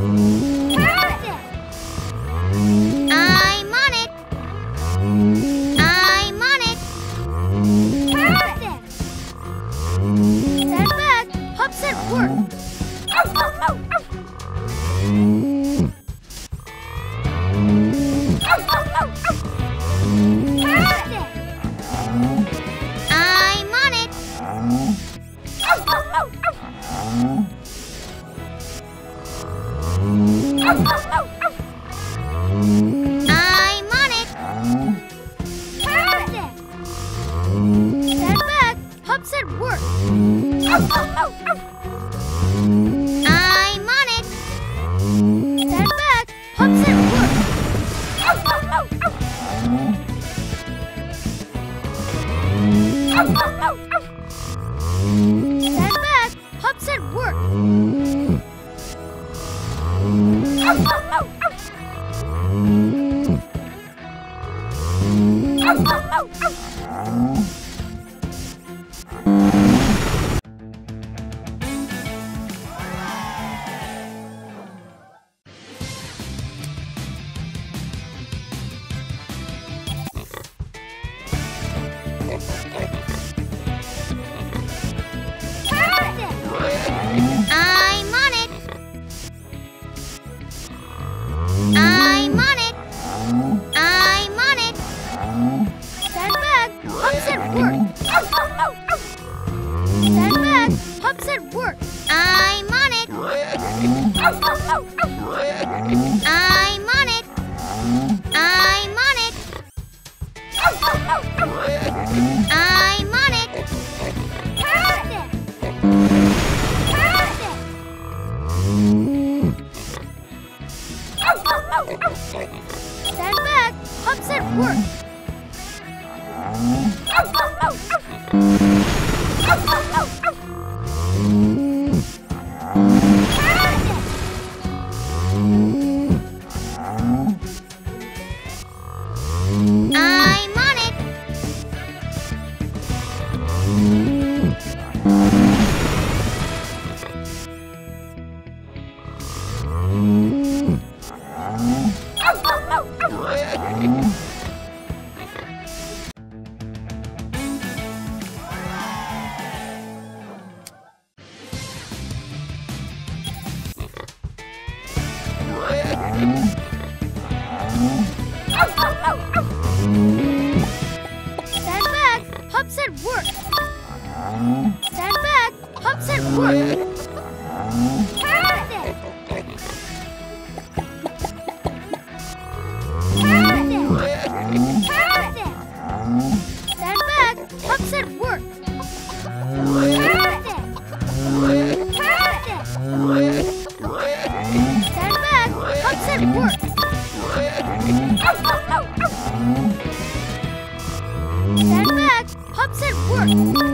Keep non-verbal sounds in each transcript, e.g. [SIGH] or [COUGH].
Oh. [LAUGHS] Oh. Stand back. Pumps said work. Stand back. Pumps and work. Stand back. Pumps and work.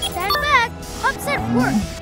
Stand back. Pup's at work.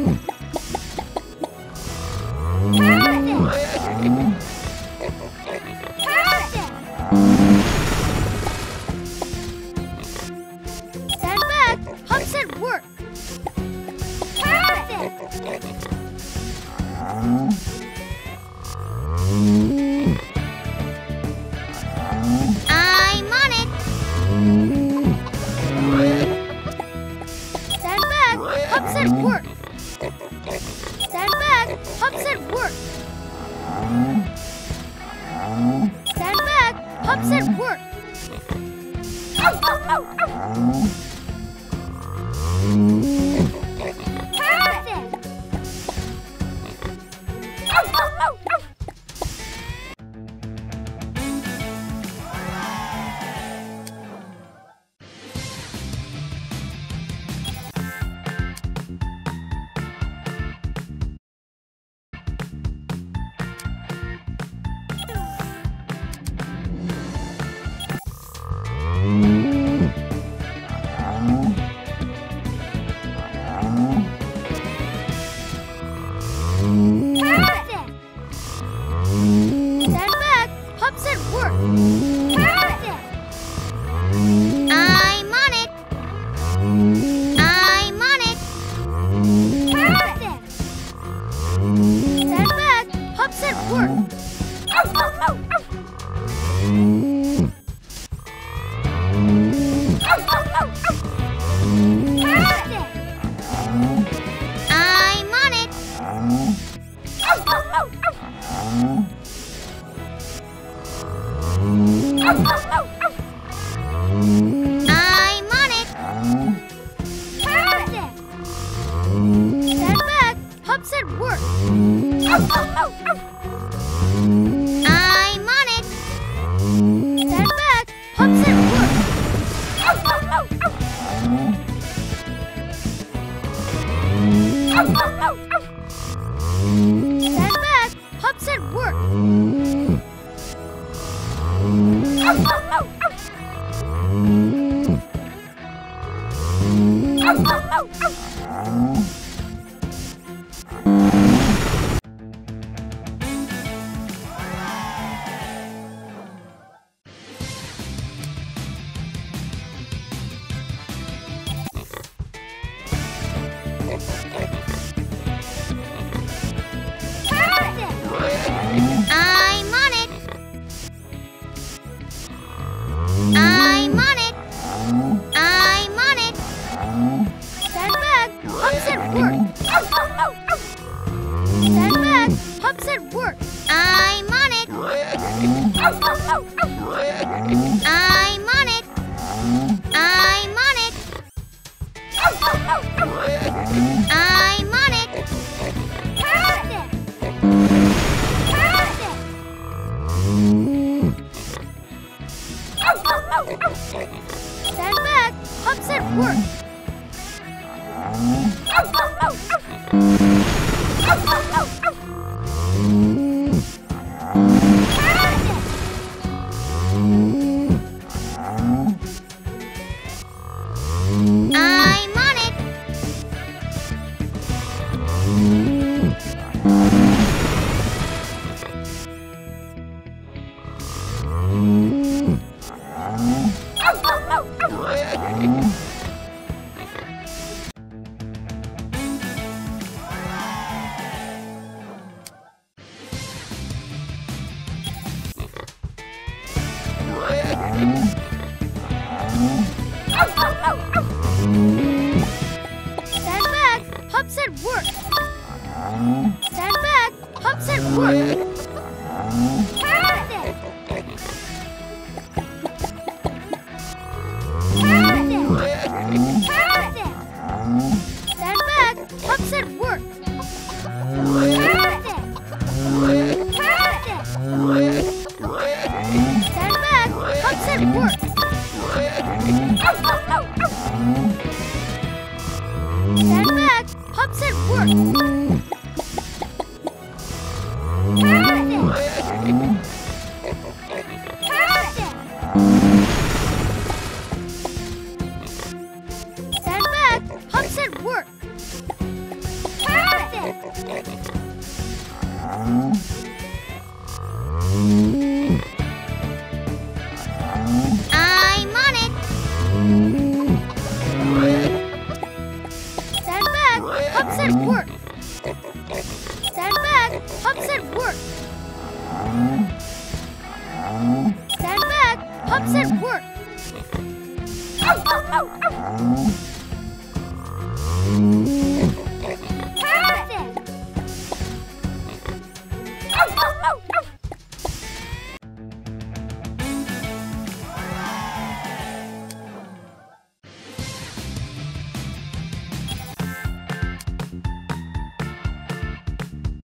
Hardcore! mm Stand back! Pup's at work! Ah! Stand back! Hop's at work! Stand back! Hop's at work! pups at work. Ow, ow, ow,